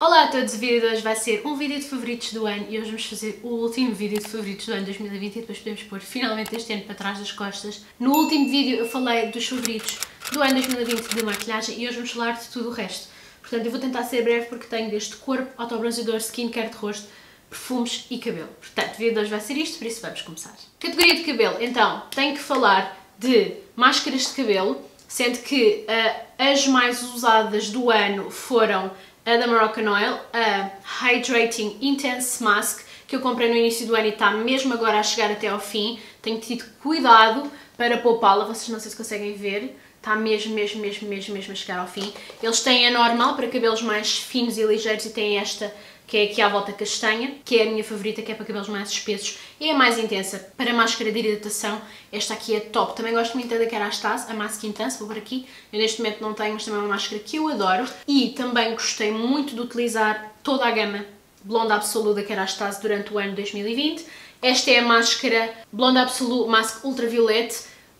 Olá a todos, o vídeo de hoje vai ser um vídeo de favoritos do ano e hoje vamos fazer o último vídeo de favoritos do ano 2020 e depois podemos pôr finalmente este ano para trás das costas. No último vídeo eu falei dos favoritos do ano 2020 de maquilhagem e hoje vamos falar de tudo o resto. Portanto, eu vou tentar ser breve porque tenho desde corpo, autobronzeador, skincare de rosto, perfumes e cabelo. Portanto, o vídeo de hoje vai ser isto, por isso vamos começar. Categoria de cabelo, então, tenho que falar de máscaras de cabelo, sendo que uh, as mais usadas do ano foram a da Moroccan Oil, a Hydrating Intense Mask, que eu comprei no início do ano e está mesmo agora a chegar até ao fim. Tenho tido cuidado para poupá-la, vocês não sei se conseguem ver, está mesmo, mesmo, mesmo, mesmo, mesmo a chegar ao fim. Eles têm a normal para cabelos mais finos e ligeiros e têm esta que é aqui à volta castanha, que é a minha favorita, que é para cabelos mais espessos e é mais intensa. Para máscara de hidratação, esta aqui é top. Também gosto muito da Kerastase, a Mask Intense, vou por aqui. Eu neste momento não tenho, mas também é uma máscara que eu adoro. E também gostei muito de utilizar toda a gama Blonde Absolute da Kerastase durante o ano 2020. Esta é a máscara Blonde Absolute Mask Ultraviolet,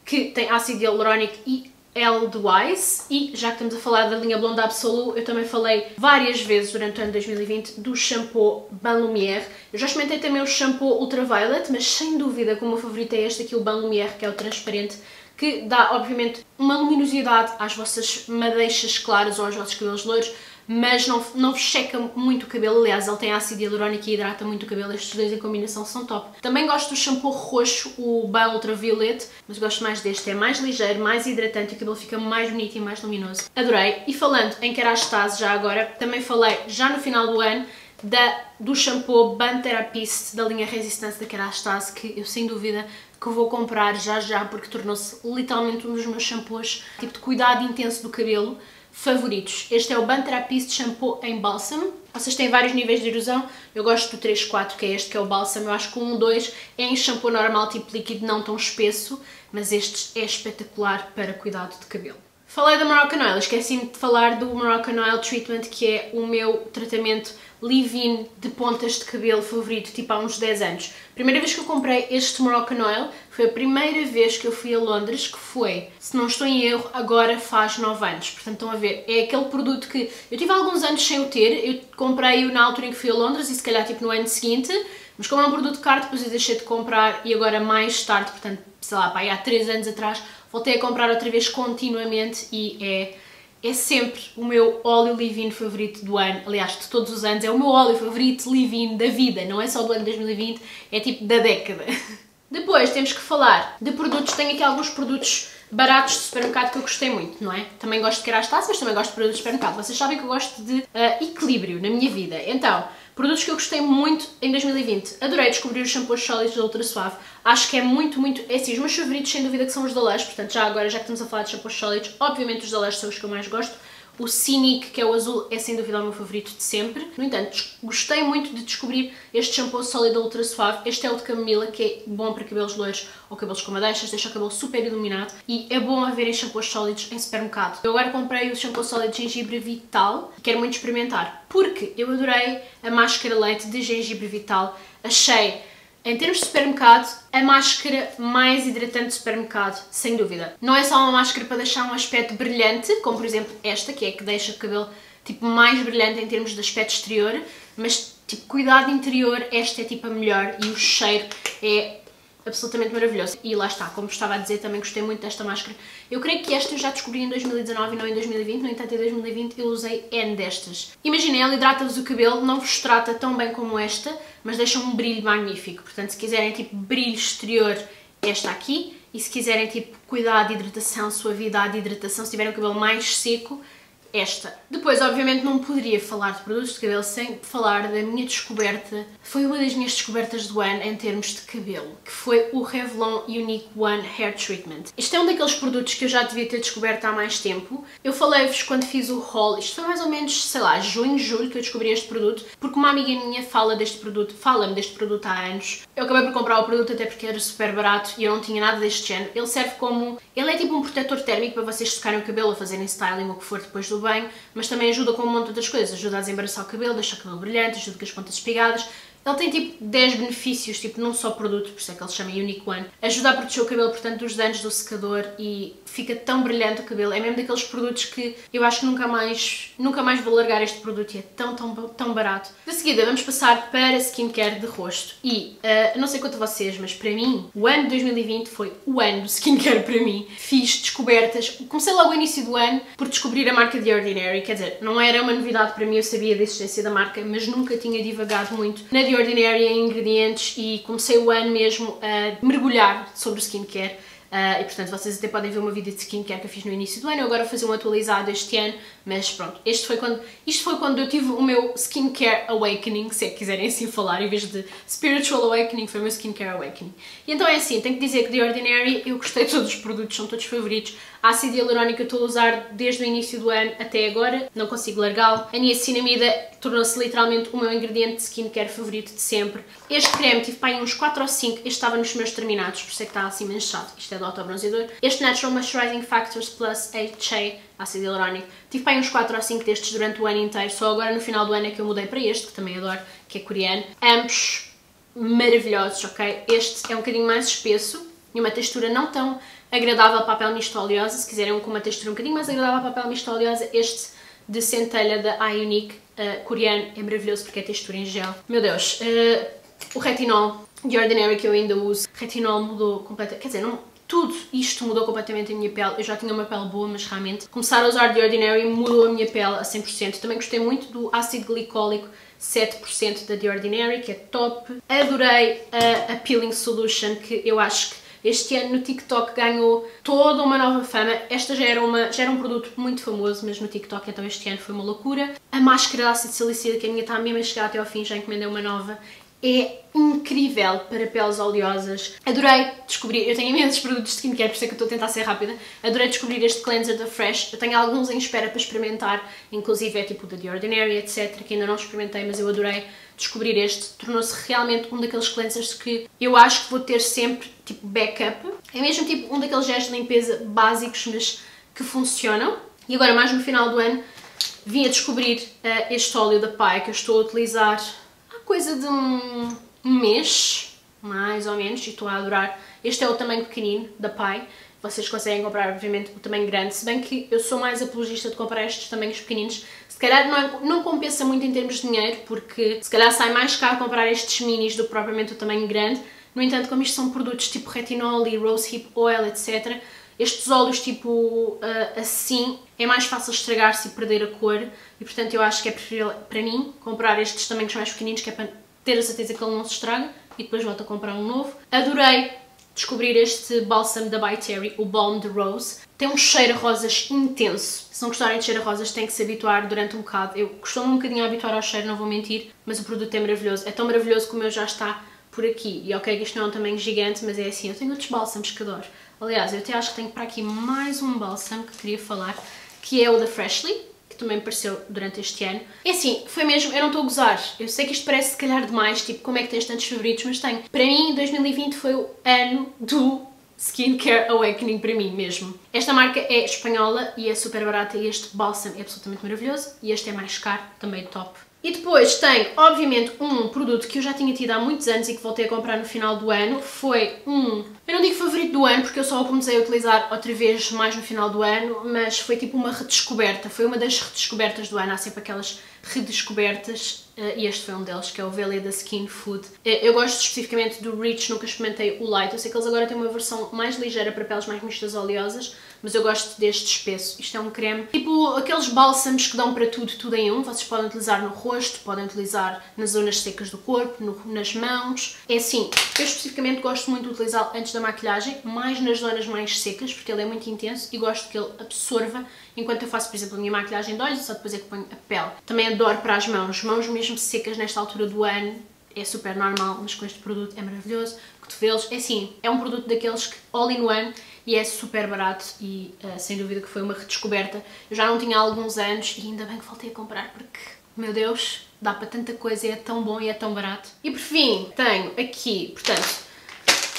que tem ácido hialurónico e L de Wise e já que estamos a falar da linha Blonde Absolu, eu também falei várias vezes durante o ano 2020 do shampoo Ban Lumière. Eu já experimentei também o shampoo Ultraviolet, mas sem dúvida que o meu favorito é este aqui, o Ban Lumière, que é o transparente, que dá, obviamente, uma luminosidade às vossas madeixas claras ou aos vossos cabelos loiros, mas não, não checa muito o cabelo, aliás ele tem ácido hialurónico e hidrata muito o cabelo, estes dois em combinação são top. Também gosto do shampoo roxo, o By Ultraviolet, mas gosto mais deste, é mais ligeiro, mais hidratante e o cabelo fica mais bonito e mais luminoso. Adorei! E falando em kerastase já agora, também falei já no final do ano da, do shampoo Ban Therapist da linha Resistance da Kerastase, que eu sem dúvida que vou comprar já já porque tornou-se literalmente um dos meus shampoos, tipo de cuidado intenso do cabelo, favoritos. Este é o Ban Therapist Shampoo em Bálsamo. Vocês têm vários níveis de erosão. Eu gosto do 3-4, que é este, que é o Bálsamo. Eu acho que o 1-2 é em shampoo normal, tipo líquido, não tão espesso, mas este é espetacular para cuidado de cabelo. Falei da Moroccan Oil, esqueci-me de falar do Moroccan Oil Treatment, que é o meu tratamento leave-in de pontas de cabelo favorito, tipo há uns 10 anos. Primeira vez que eu comprei este Moroccan Oil foi a primeira vez que eu fui a Londres, que foi, se não estou em erro, agora faz 9 anos. Portanto, estão a ver, é aquele produto que eu tive alguns anos sem o ter, eu comprei-o na altura em que fui a Londres e se calhar tipo no ano seguinte, mas como é um produto caro, depois eu deixei de comprar e agora mais tarde, portanto, sei lá, pá, há 3 anos atrás, voltei a comprar outra vez continuamente e é, é sempre o meu óleo leave-in favorito do ano, aliás, de todos os anos, é o meu óleo favorito leave-in da vida, não é só do ano 2020, é tipo da década. Depois temos que falar de produtos, tenho aqui alguns produtos baratos de supermercado que eu gostei muito, não é? Também gosto de Kerastase, mas também gosto de produtos de supermercado. Vocês sabem que eu gosto de uh, equilíbrio na minha vida. Então, Produtos que eu gostei muito em 2020. Adorei descobrir os shampoos sólidos da Ultra Suave. Acho que é muito, muito... É assim, os meus favoritos sem dúvida que são os da Lush, portanto já agora, já que estamos a falar de shampoos sólidos, obviamente os da Lush são os que eu mais gosto. O Cynic, que é o azul, é sem dúvida o meu favorito de sempre. No entanto, gostei muito de descobrir este shampoo sólido ultra suave. Este é o de camomila, que é bom para cabelos loiros ou cabelos com madeixas, deixa o cabelo super iluminado. E é bom haverem shampoos sólidos em supermercado. Eu agora comprei o shampoo sólido de gengibre vital e quero muito experimentar. Porque eu adorei a máscara leite de gengibre vital. Achei em termos de supermercado, a máscara mais hidratante de supermercado, sem dúvida. Não é só uma máscara para deixar um aspecto brilhante, como por exemplo esta, que é que deixa o cabelo tipo mais brilhante em termos de aspecto exterior, mas tipo cuidado interior, esta é tipo a melhor e o cheiro é absolutamente maravilhoso. E lá está, como estava a dizer, também gostei muito desta máscara. Eu creio que esta eu já descobri em 2019 e não em 2020, no entanto em 2020 eu usei N destas. Imaginem, ela hidrata-vos o cabelo, não vos trata tão bem como esta, mas deixa um brilho magnífico. Portanto, se quiserem tipo brilho exterior, esta aqui. E se quiserem tipo cuidado, hidratação, suavidade, hidratação, se tiverem o cabelo mais seco, esta. Depois, obviamente, não poderia falar de produtos de cabelo sem falar da minha descoberta. Foi uma das minhas descobertas do ano em termos de cabelo, que foi o Revlon Unique One Hair Treatment. Este é um daqueles produtos que eu já devia ter descoberto há mais tempo. Eu falei-vos quando fiz o haul, isto foi mais ou menos, sei lá, junho, julho que eu descobri este produto, porque uma amiga minha fala deste produto, fala-me deste produto há anos. Eu acabei por comprar o produto até porque era super barato e eu não tinha nada deste género. Ele serve como... ele é tipo um protetor térmico para vocês secarem o cabelo ou fazerem styling ou o que for depois do banho, mas também ajuda com um monte de outras coisas. Ajuda a desembaraçar o cabelo, deixa o cabelo brilhante, ajuda com as pontas espigadas. Ele tem tipo 10 benefícios, tipo num só produto, por isso é que ele se chama Unique One. Ajuda a proteger o cabelo, portanto, dos danos do secador e fica tão brilhante o cabelo. É mesmo daqueles produtos que eu acho que nunca mais, nunca mais vou largar este produto e é tão, tão, tão barato. De seguida, vamos passar para skincare de rosto. E, uh, não sei quanto a vocês, mas para mim, o ano de 2020 foi o ano do skincare para mim. Fiz descobertas, comecei logo no início do ano por descobrir a marca The Ordinary, quer dizer, não era uma novidade para mim, eu sabia da existência da marca, mas nunca tinha divagado muito na The Ordinary em ingredientes e comecei o ano mesmo a mergulhar sobre o skincare. Uh, e portanto vocês até podem ver uma vídeo de skincare que eu fiz no início do ano, eu agora vou fazer um atualizado este ano, mas pronto, este foi quando, isto foi quando eu tive o meu skincare awakening, se é que quiserem assim falar, em vez de spiritual awakening, foi o meu skincare awakening. E então é assim, tenho que dizer que The Ordinary eu gostei de todos os produtos, são todos favoritos, ácido hialurónico eu estou a usar desde o início do ano até agora, não consigo largá-lo. A niacinamida tornou-se literalmente o meu ingrediente de skincare favorito de sempre. Este creme tive para aí uns 4 ou 5, este estava nos meus terminados, por isso é que está assim manchado, isto é do autobronzeador. Este Natural Moisturizing Factors Plus HA ácido hialurónico. Tive para aí uns 4 ou 5 destes durante o ano inteiro, só agora no final do ano é que eu mudei para este, que também adoro, que é coreano. Ambos maravilhosos, ok? Este é um bocadinho mais espesso e uma textura não tão agradável para a pele misto oleosa, se quiserem com uma textura um bocadinho mais agradável para a pele misto oleosa, este de centelha da iUnique uh, coreano é maravilhoso porque é textura em gel. Meu Deus, uh, o retinol de Ordinary que eu ainda uso, retinol mudou completamente, quer dizer, não, tudo isto mudou completamente a minha pele. Eu já tinha uma pele boa, mas realmente começar a usar The Ordinary mudou a minha pele a 100%. Também gostei muito do ácido glicólico 7% da The Ordinary, que é top. Adorei a, a Peeling Solution, que eu acho que este ano no TikTok ganhou toda uma nova fama. Esta já era, uma, já era um produto muito famoso, mas no TikTok então este ano foi uma loucura. A máscara de ácido salicílico, a minha está mesmo a chegar até ao fim, já encomendei uma nova. É incrível para peles oleosas. Adorei descobrir, eu tenho imensos produtos de skincare, por isso é que eu estou a tentar ser rápida. Adorei descobrir este cleanser da Fresh. Eu tenho alguns em espera para experimentar, inclusive é tipo da The Ordinary, etc, que ainda não experimentei, mas eu adorei descobrir este, tornou-se realmente um daqueles cleansers que eu acho que vou ter sempre, tipo, backup. É mesmo tipo um daqueles gestos de limpeza básicos, mas que funcionam. E agora, mais no final do ano, vim a descobrir uh, este óleo da Pai que eu estou a utilizar há coisa de um mês, mais ou menos, e estou a adorar. Este é o tamanho pequenino da Pai. Vocês conseguem comprar, obviamente, o tamanho grande, se bem que eu sou mais apologista de comprar estes tamanhos pequeninos, se calhar não, é, não compensa muito em termos de dinheiro, porque se calhar sai mais caro comprar estes minis do que propriamente o tamanho grande. No entanto, como isto são produtos tipo retinol e rose hip oil, etc., estes óleos tipo uh, assim é mais fácil estragar-se e perder a cor e portanto eu acho que é preferível para mim comprar estes tamanhos mais pequeninos que é para ter a certeza que ele não se estraga e depois volto a comprar um novo. Adorei descobrir este bálsamo da By Terry, o Balm de Rose. Tem um cheiro a rosas intenso. Se não gostarem de cheiro a rosas, têm que se habituar durante um bocado. Eu costumo um bocadinho a habituar ao cheiro, não vou mentir, mas o produto é maravilhoso. É tão maravilhoso como eu já está por aqui. E ok, isto não é um tamanho gigante, mas é assim. Eu tenho outros bálsamos que adoro. Aliás, eu até acho que tenho para aqui mais um bálsamo que queria falar, que é o da Freshly, também me apareceu durante este ano. É assim, foi mesmo, eu não estou a gozar. Eu sei que isto parece se calhar demais, tipo, como é que tens tantos favoritos, mas tenho. Para mim, 2020 foi o ano do Skincare Awakening para mim mesmo. Esta marca é espanhola e é super barata e este bálsamo é absolutamente maravilhoso e este é mais caro, também top. E depois tem, obviamente, um produto que eu já tinha tido há muitos anos e que voltei a comprar no final do ano. Foi um, eu não digo favorito do ano porque eu só o comecei a utilizar outra vez mais no final do ano, mas foi tipo uma redescoberta, foi uma das redescobertas do ano. Há sempre aquelas redescobertas Uh, e este foi um deles, que é o Veleda Skin Food. Uh, eu gosto especificamente do Rich, nunca experimentei o Light. Eu sei que eles agora têm uma versão mais ligeira para peles mais mistas oleosas, mas eu gosto deste espesso. Isto é um creme, tipo aqueles bálsamos que dão para tudo, tudo em um. Vocês podem utilizar no rosto, podem utilizar nas zonas secas do corpo, no, nas mãos. É assim, eu especificamente gosto muito de utilizá-lo antes da maquilhagem, mais nas zonas mais secas, porque ele é muito intenso e gosto que ele absorva enquanto eu faço, por exemplo, a minha maquilhagem de olhos, só depois é que ponho a pele. Também adoro para as mãos, mãos mesmo secas nesta altura do ano, é super normal, mas com este produto é maravilhoso. Cotovelos, é assim, é um produto daqueles que all in one e é super barato e uh, sem dúvida que foi uma redescoberta. Eu já não tinha há alguns anos e ainda bem que voltei a comprar porque, meu Deus, dá para tanta coisa e é tão bom e é tão barato. E por fim, tenho aqui, portanto,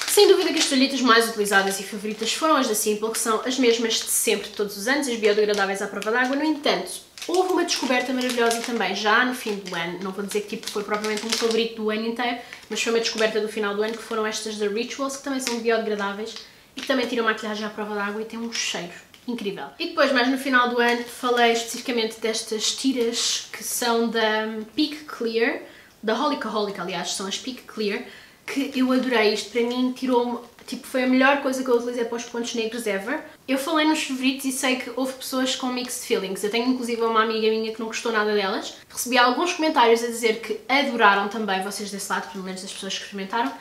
sem dúvida que as toalhitas mais utilizadas e favoritas foram as da Simple, que são as mesmas de sempre, de todos os anos, as biodegradáveis à prova d'água. No entanto, houve uma descoberta maravilhosa também, já no fim do ano, não vou dizer que tipo, foi propriamente um favorito do ano inteiro, mas foi uma descoberta do final do ano, que foram estas da Rituals, que também são biodegradáveis e que também tiram maquilhagem à prova d'água e têm um cheiro incrível. E depois, mais no final do ano, falei especificamente destas tiras que são da Peak Clear, da Holicaholic, aliás, são as Peak Clear, que eu adorei. Isto para mim tirou-me Tipo, foi a melhor coisa que eu utilizei para os pontos negros ever. Eu falei nos favoritos e sei que houve pessoas com mixed feelings. Eu tenho inclusive uma amiga minha que não gostou nada delas. Recebi alguns comentários a dizer que adoraram também, vocês desse lado, pelo menos das pessoas que experimentaram.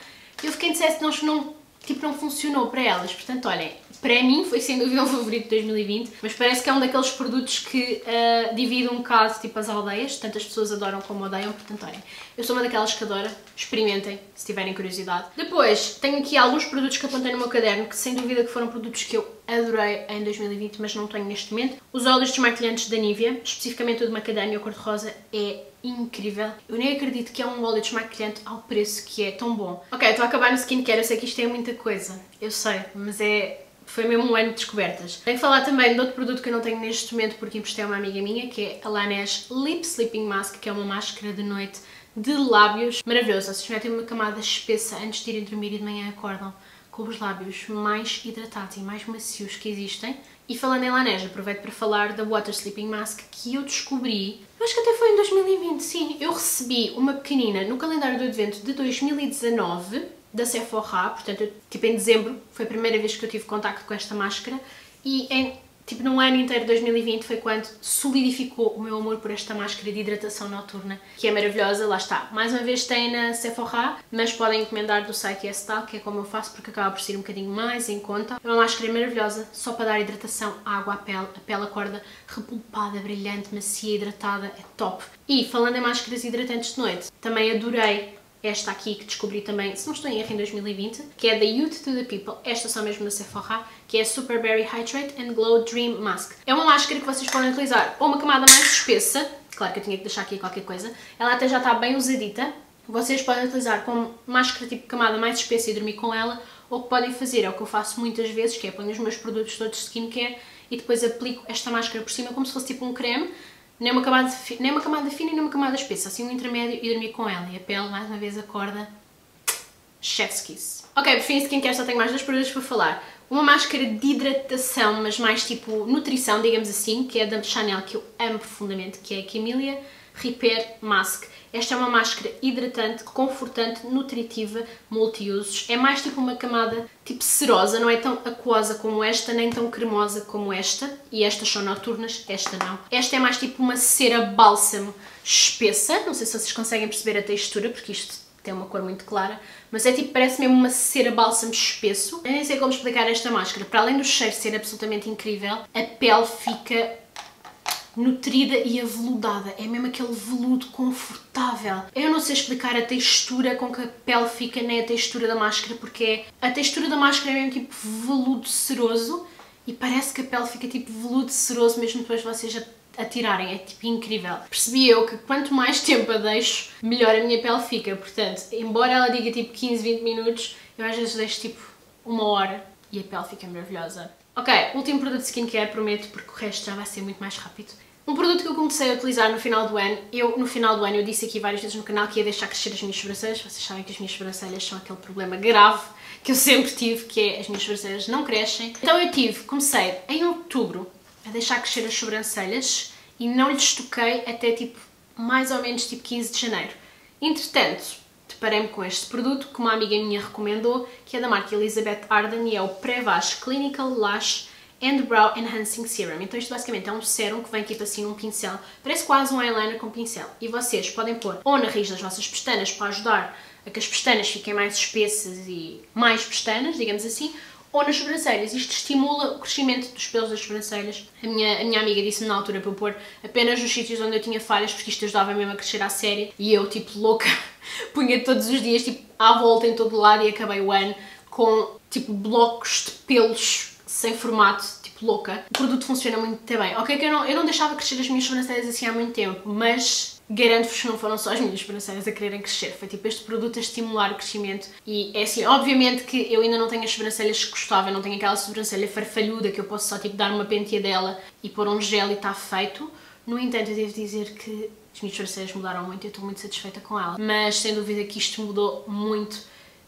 Eu fiquei indecisa se não, não, tipo, não funcionou para elas. Portanto, olhem, para mim foi sem dúvida o favorito de 2020, mas parece que é um daqueles produtos que uh, divide um bocado tipo as aldeias, tantas pessoas adoram como odeiam, portanto olhem, eu sou uma daquelas que adora, experimentem se tiverem curiosidade. Depois, tenho aqui alguns produtos que apontei no meu caderno, que sem dúvida que foram produtos que eu adorei em 2020, mas não tenho neste momento. Os óleos desmaquilhantes da Nivea, especificamente o de macadâmia cor-de-rosa, é incrível. Eu nem acredito que é um óleo desmaquilhante ao preço que é tão bom. Ok, estou a acabar no skincare, eu sei que isto é muita coisa, eu sei, mas é foi mesmo um ano de descobertas. Tenho que falar também de outro produto que eu não tenho neste momento porque emprestei a uma amiga minha, que é a Laneige Lip Sleeping Mask, que é uma máscara de noite de lábios. Maravilhoso, vocês metem uma camada espessa antes de irem dormir e de manhã acordam com os lábios mais hidratados e mais macios que existem. E falando em Laneige, aproveito para falar da Water Sleeping Mask que eu descobri, eu acho que até foi em 2020, sim. Eu recebi uma pequenina no calendário do advento de 2019 da Sephora, portanto, tipo em dezembro, foi a primeira vez que eu tive contacto com esta máscara e em, tipo no ano inteiro de 2020 foi quando solidificou o meu amor por esta máscara de hidratação noturna, que é maravilhosa, lá está. Mais uma vez tem na Sephora, mas podem encomendar do site Estal, que é como eu faço porque acaba por ser um bocadinho mais em conta. É uma máscara maravilhosa, só para dar hidratação, água à pele, a pele acorda repulpada, brilhante, macia, hidratada, é top. E falando em máscaras hidratantes de noite, também adorei esta aqui que descobri também, se não estou em erro, em 2020, que é da Youth to the People, esta só mesmo da Sephora, que é Super Berry Hydrate and Glow Dream Mask. É uma máscara que vocês podem utilizar ou uma camada mais espessa, claro que eu tinha que deixar aqui qualquer coisa, ela até já está bem usadita, vocês podem utilizar como máscara tipo camada mais espessa e dormir com ela, ou que podem fazer, é o que eu faço muitas vezes, que é ponho os meus produtos todos de skincare e depois aplico esta máscara por cima como se fosse tipo um creme, nem uma, camada, nem uma camada fina nem uma camada espessa, assim um intermédio e dormir com ela. E a pele, mais uma vez, acorda chef's kiss. Ok, por fim, skincare só tenho mais dois produtos para falar. Uma máscara de hidratação, mas mais tipo nutrição, digamos assim, que é da Chanel, que eu amo profundamente, que é a Camellia Repair Mask. Esta é uma máscara hidratante, confortante, nutritiva, multiusos. É mais tipo uma camada tipo cerosa, não é tão aquosa como esta, nem tão cremosa como esta. E estas são noturnas, esta não. Esta é mais tipo uma cera bálsamo espessa. Não sei se vocês conseguem perceber a textura, porque isto tem uma cor muito clara, mas é tipo, parece mesmo uma cera bálsamo espesso. Eu nem sei como explicar esta máscara. Para além do cheiro ser absolutamente incrível, a pele fica nutrida e aveludada. É mesmo aquele veludo confortável. Eu não sei explicar a textura com que a pele fica, nem a textura da máscara, porque é, a textura da máscara é mesmo tipo veludo ceroso e parece que a pele fica tipo veludo ceroso mesmo depois de vocês a, a tirarem. É tipo incrível. Percebi eu que quanto mais tempo a deixo, melhor a minha pele fica. Portanto, embora ela diga tipo 15, 20 minutos, eu às vezes deixo tipo uma hora e a pele fica maravilhosa. Ok, último produto de skincare, prometo, porque o resto já vai ser muito mais rápido. Um produto que eu comecei a utilizar no final do ano, eu no final do ano eu disse aqui várias vezes no canal que ia deixar crescer as minhas sobrancelhas, vocês sabem que as minhas sobrancelhas são aquele problema grave que eu sempre tive, que é as minhas sobrancelhas não crescem. Então eu tive, comecei em outubro a deixar crescer as sobrancelhas e não lhes toquei até tipo mais ou menos tipo 15 de janeiro. Entretanto, deparei-me com este produto que uma amiga minha recomendou, que é da marca Elizabeth Arden e é o Prevash Clinical Lash and Brow Enhancing Serum. Então isto basicamente é um sérum que vem tipo assim num pincel, parece quase um eyeliner com pincel. E vocês podem pôr ou na raiz das vossas pestanas para ajudar a que as pestanas fiquem mais espessas e mais pestanas, digamos assim, ou nas sobrancelhas. Isto estimula o crescimento dos pelos das sobrancelhas. A minha, a minha amiga disse-me na altura para eu pôr apenas nos sítios onde eu tinha falhas, porque isto ajudava mesmo a crescer à série. E eu, tipo, louca, punha todos os dias, tipo, à volta em todo lado e acabei o ano com, tipo, blocos de pelos sem formato, louca. O produto funciona muito bem. Ok, que eu não, eu não deixava crescer as minhas sobrancelhas assim há muito tempo, mas garanto-vos que não foram só as minhas sobrancelhas a quererem crescer. Foi tipo este produto a estimular o crescimento. E é assim, obviamente que eu ainda não tenho as sobrancelhas que gostava, eu não tenho aquela sobrancelha farfalhuda que eu posso só tipo dar uma penteadela e pôr um gel e está feito. No entanto, eu devo dizer que as minhas sobrancelhas mudaram muito eu estou muito satisfeita com ela. Mas sem dúvida que isto mudou muito.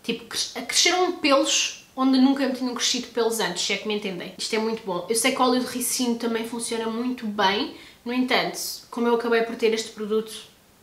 Tipo, cresceram pelos onde nunca me tinham crescido pelos antes, se é que me entendem. Isto é muito bom. Eu sei que o óleo de ricino também funciona muito bem, no entanto, como eu acabei por ter este produto,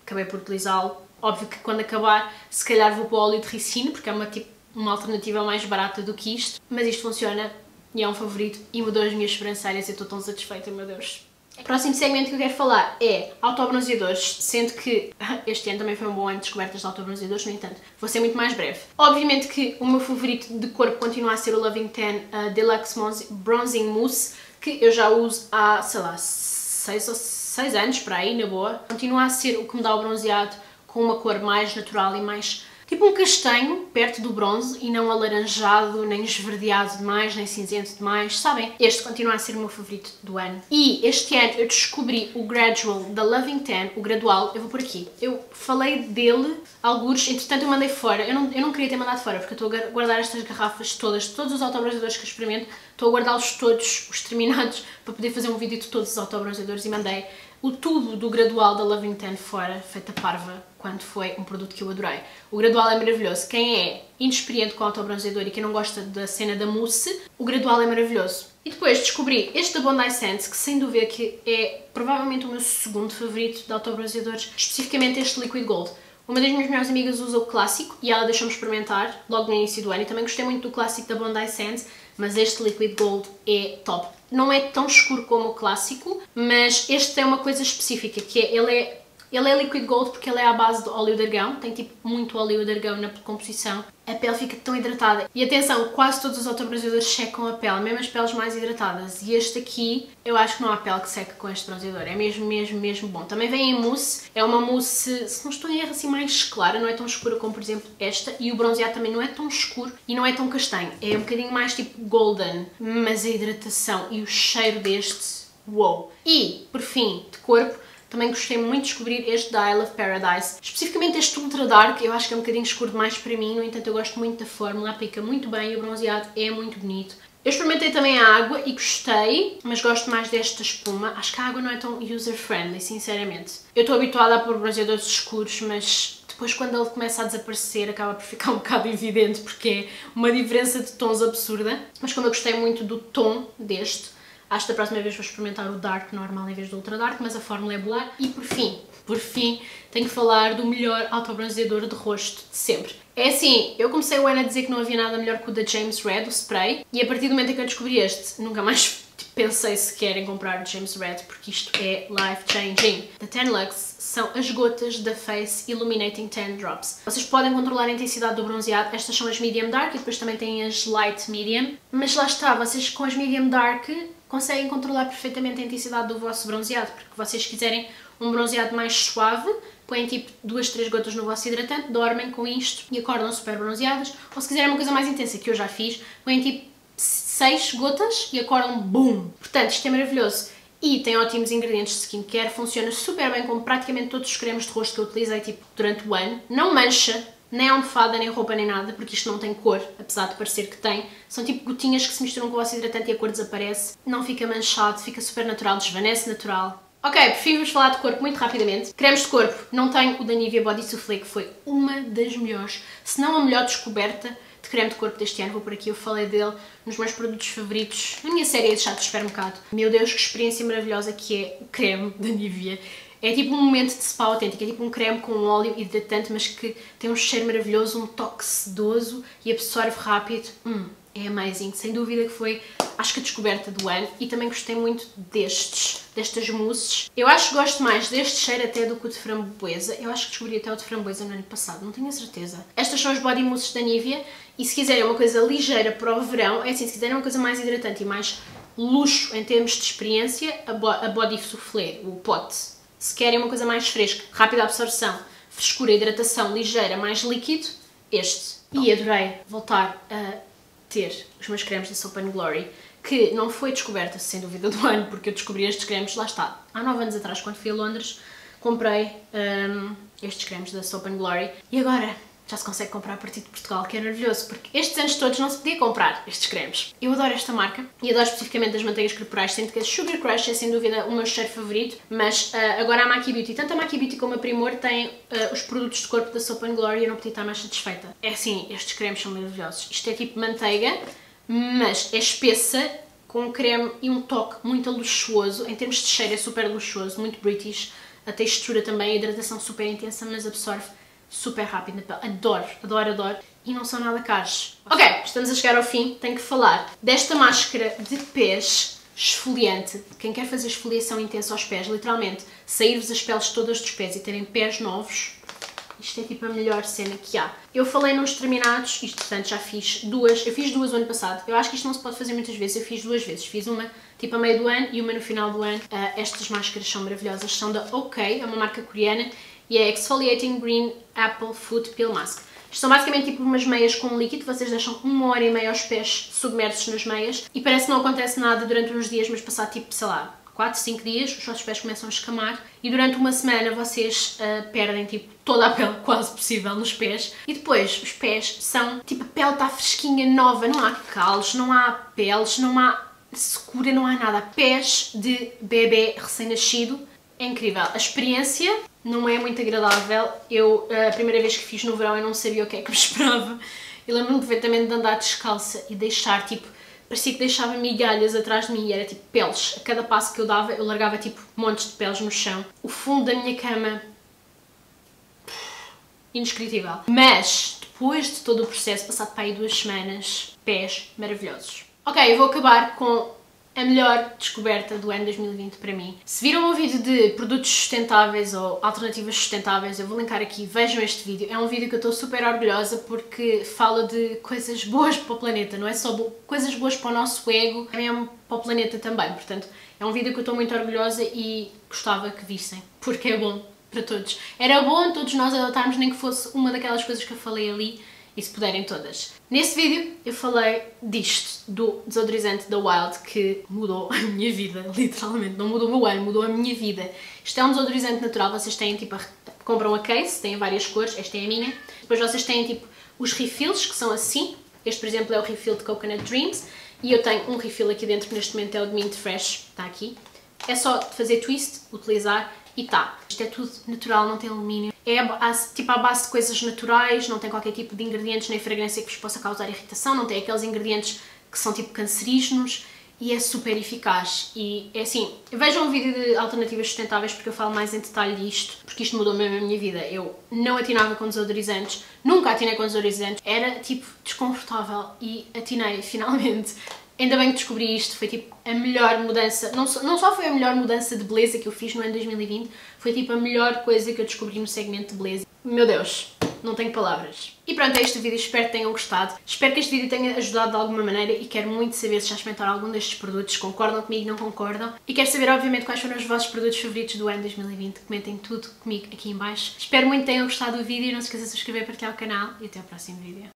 acabei por utilizá-lo, óbvio que quando acabar, se calhar vou para o óleo de ricino, porque é uma, tipo, uma alternativa mais barata do que isto, mas isto funciona e é um favorito e mudou as minhas sobrancelhas e estou tão satisfeita, meu Deus. O próximo segmento que eu quero falar é autobronzeadores, sendo que este ano também foi um bom ano de descobertas de autobronzeadores, no entanto, vou ser muito mais breve. Obviamente que o meu favorito de corpo continua a ser o Loving Tan uh, Deluxe Bronzing Mousse, que eu já uso há, sei lá, 6 ou 6 anos, para aí, na boa. Continua a ser o que me dá o bronzeado com uma cor mais natural e mais Tipo um castanho perto do bronze e não alaranjado, nem esverdeado demais, nem cinzento demais, sabem? Este continua a ser o meu favorito do ano. E este ano eu descobri o Gradual da Loving Tan, o gradual, eu vou por aqui. Eu falei dele, alguns, entretanto eu mandei fora. Eu não, eu não queria ter mandado fora, porque eu estou a guardar estas garrafas todas, todos os autobronzeadores que eu experimento, estou a guardá-los todos, os terminados, para poder fazer um vídeo de todos os autobronzeadores e mandei o tubo do gradual da Loving Tan fora, feita parva, quando foi um produto que eu adorei. O gradual é maravilhoso. Quem é inexperiente com autobronzeador e quem não gosta da cena da mousse, o gradual é maravilhoso. E depois descobri este da Bondi Sands, que sem dúvida que é provavelmente o meu segundo favorito de autobronzeadores, especificamente este Liquid Gold. Uma das minhas melhores amigas usa o clássico e ela deixou-me experimentar logo no início do ano e também gostei muito do clássico da Bondi Sands, mas este Liquid Gold é top. Não é tão escuro como o clássico, mas este tem uma coisa específica, que é, ele é ele é liquid gold porque ele é à base de óleo de argão, tem tipo muito óleo de argão na composição. A pele fica tão hidratada. E atenção, quase todos os autobronzeadores secam a pele, mesmo as peles mais hidratadas. E este aqui, eu acho que não há pele que seque com este bronzeador. É mesmo, mesmo, mesmo bom. Também vem em mousse. É uma mousse, se não estou em erro, assim mais clara. Não é tão escura como, por exemplo, esta. E o bronzeado também não é tão escuro e não é tão castanho. É um bocadinho mais tipo golden. Mas a hidratação e o cheiro deste, wow! E, por fim, de corpo, também gostei muito de descobrir este da Isle of Paradise. Especificamente este Ultra Dark, eu acho que é um bocadinho escuro demais para mim, no entanto eu gosto muito da fórmula, aplica muito bem e o bronzeado é muito bonito. Eu experimentei também a água e gostei, mas gosto mais desta espuma. Acho que a água não é tão user-friendly, sinceramente. Eu estou habituada a pôr bronzeadores escuros, mas depois quando ele começa a desaparecer acaba por ficar um bocado evidente porque é uma diferença de tons absurda. Mas como eu gostei muito do tom deste, Acho que da próxima vez vou experimentar o Dark normal em vez do Ultra Dark, mas a fórmula é boa. E por fim, por fim, tenho que falar do melhor autobronzeador de rosto de sempre. É assim, eu comecei o ano a dizer que não havia nada melhor que o da James Red, o spray, e a partir do momento em que eu descobri este, nunca mais pensei sequer em comprar James Red, porque isto é life-changing. Da Ten Lux são as gotas da Face Illuminating Tan Drops. Vocês podem controlar a intensidade do bronzeado, estas são as Medium Dark e depois também têm as Light Medium, mas lá está, vocês com as Medium Dark conseguem controlar perfeitamente a intensidade do vosso bronzeado, porque vocês quiserem um bronzeado mais suave, põem tipo duas, três gotas no vosso hidratante, dormem com isto e acordam super bronzeadas, ou se quiserem uma coisa mais intensa, que eu já fiz, põem tipo seis gotas e acordam BOOM! Portanto, isto é maravilhoso. E tem ótimos ingredientes de skincare, funciona super bem com praticamente todos os cremes de rosto que eu utilizei tipo, durante o ano. Não mancha, nem almofada, nem roupa, nem nada, porque isto não tem cor, apesar de parecer que tem. São tipo gotinhas que se misturam com o vosso hidratante e a cor desaparece. Não fica manchado, fica super natural, desvanece natural. Ok, vamos falar de corpo muito rapidamente. Cremes de corpo, não tenho o da Nivea Body Soufflé, que foi uma das melhores, se não a melhor descoberta de creme de corpo deste ano. Vou por aqui, eu falei dele nos meus produtos favoritos, na minha série de chá de supermercado. Meu Deus, que experiência maravilhosa que é o creme da Nivea. É tipo um momento de spa autêntico, é tipo um creme com óleo hidratante, mas que tem um cheiro maravilhoso, um toque sedoso e absorve rápido. Hum, é amazing. Sem dúvida que foi, acho que a descoberta do ano. E também gostei muito destes, destas mousses. Eu acho que gosto mais deste cheiro até do que o de framboesa. Eu acho que descobri até o de framboesa no ano passado, não tenho a certeza. Estas são as body mousses da Nivea. E se quiserem uma coisa ligeira para o verão, é assim, se quiserem uma coisa mais hidratante e mais luxo em termos de experiência, a Body Soufflé, o pote. Se querem uma coisa mais fresca, rápida absorção, frescura, hidratação ligeira, mais líquido, este. E adorei voltar a ter os meus cremes da Soap and Glory, que não foi descoberta, sem dúvida, do ano, porque eu descobri estes cremes, lá está, há 9 anos atrás, quando fui a Londres, comprei um, estes cremes da Soap and Glory, e agora já se consegue comprar a partir de Portugal, que é maravilhoso, porque estes anos todos não se podia comprar estes cremes. Eu adoro esta marca e adoro especificamente as manteigas corporais, sendo que a Sugar Crush é sem dúvida o meu cheiro favorito, mas uh, agora a Maki Beauty, tanto a Maki Beauty como a Primor têm uh, os produtos de corpo da Soap Glory e eu não podia estar mais satisfeita. É assim, estes cremes são maravilhosos. Isto é tipo manteiga, mas é espessa, com um creme e um toque muito luxuoso. Em termos de cheiro é super luxuoso, muito British. A textura também, a hidratação super intensa, mas absorve super rápido na pele. Adoro, adoro, adoro. E não são nada caros. Ok, estamos a chegar ao fim. Tenho que falar desta máscara de pés esfoliante. Quem quer fazer esfoliação intensa aos pés, literalmente, sair-vos as peles todas dos pés e terem pés novos, isto é tipo a melhor cena que há. Eu falei nos terminados, isto portanto já fiz duas, eu fiz duas o ano passado. Eu acho que isto não se pode fazer muitas vezes, eu fiz duas vezes. Fiz uma tipo a meio do ano e uma no final do ano. Uh, estas máscaras são maravilhosas, são da OK, é uma marca coreana e é Exfoliating Green Apple Foot Peel Mask. Isto são basicamente tipo umas meias com líquido, vocês deixam uma hora e meia aos pés submersos nas meias e parece que não acontece nada durante uns dias, mas passar tipo, sei lá, 4, 5 dias, os vossos pés começam a escamar e durante uma semana vocês uh, perdem tipo toda a pele quase possível nos pés e depois os pés são, tipo a pele está fresquinha, nova, não há calos, não há peles, não há secura, não há nada. Pés de bebê recém-nascido, é incrível. A experiência não é muito agradável. Eu, a primeira vez que fiz no verão, eu não sabia o que é que me esperava. Eu lembro-me perfeitamente de andar descalça e deixar, tipo, parecia que deixava migalhas atrás de mim e era tipo peles. A cada passo que eu dava, eu largava tipo montes de peles no chão. O fundo da minha cama. indescritível. Mas, depois de todo o processo, passado para aí duas semanas, pés maravilhosos. Ok, eu vou acabar com a melhor descoberta do ano 2020 para mim. Se viram o vídeo de produtos sustentáveis ou alternativas sustentáveis, eu vou linkar aqui, vejam este vídeo. É um vídeo que eu estou super orgulhosa porque fala de coisas boas para o planeta, não é só bo coisas boas para o nosso ego, é mesmo para o planeta também. Portanto, é um vídeo que eu estou muito orgulhosa e gostava que vissem, porque é bom para todos. Era bom todos nós adotarmos nem que fosse uma daquelas coisas que eu falei ali, e se puderem todas. Nesse vídeo eu falei disto, do desodorizante da Wild, que mudou a minha vida, literalmente. Não mudou o meu ano, mudou a minha vida. Isto é um desodorizante natural, vocês têm tipo, a, compram a case, têm várias cores, esta é a minha. Depois vocês têm tipo os refills, que são assim. Este, por exemplo, é o refill de Coconut Dreams. E eu tenho um refill aqui dentro, que neste momento é o de Mint Fresh, está aqui. É só fazer twist, utilizar e tá. Isto é tudo natural, não tem alumínio. É tipo à base de coisas naturais, não tem qualquer tipo de ingredientes nem fragrância que vos possa causar irritação, não tem aqueles ingredientes que são tipo cancerígenos e é super eficaz. E é assim, vejam o vídeo de alternativas sustentáveis porque eu falo mais em detalhe disto, porque isto mudou mesmo a minha vida. Eu não atinava com desodorizantes, nunca atinei com desodorizantes, era tipo desconfortável e atinei finalmente Ainda bem que descobri isto, foi tipo a melhor mudança, não só, não só foi a melhor mudança de beleza que eu fiz no ano 2020, foi tipo a melhor coisa que eu descobri no segmento de beleza. Meu Deus, não tenho palavras. E pronto, é este vídeo, espero que tenham gostado. Espero que este vídeo tenha ajudado de alguma maneira e quero muito saber se já experimentaram algum destes produtos, concordam comigo, não concordam. E quero saber, obviamente, quais foram os vossos produtos favoritos do ano 2020. Comentem tudo comigo aqui em baixo. Espero muito que tenham gostado do vídeo, não se esqueçam de subscrever, partilhar o canal e até ao próximo vídeo.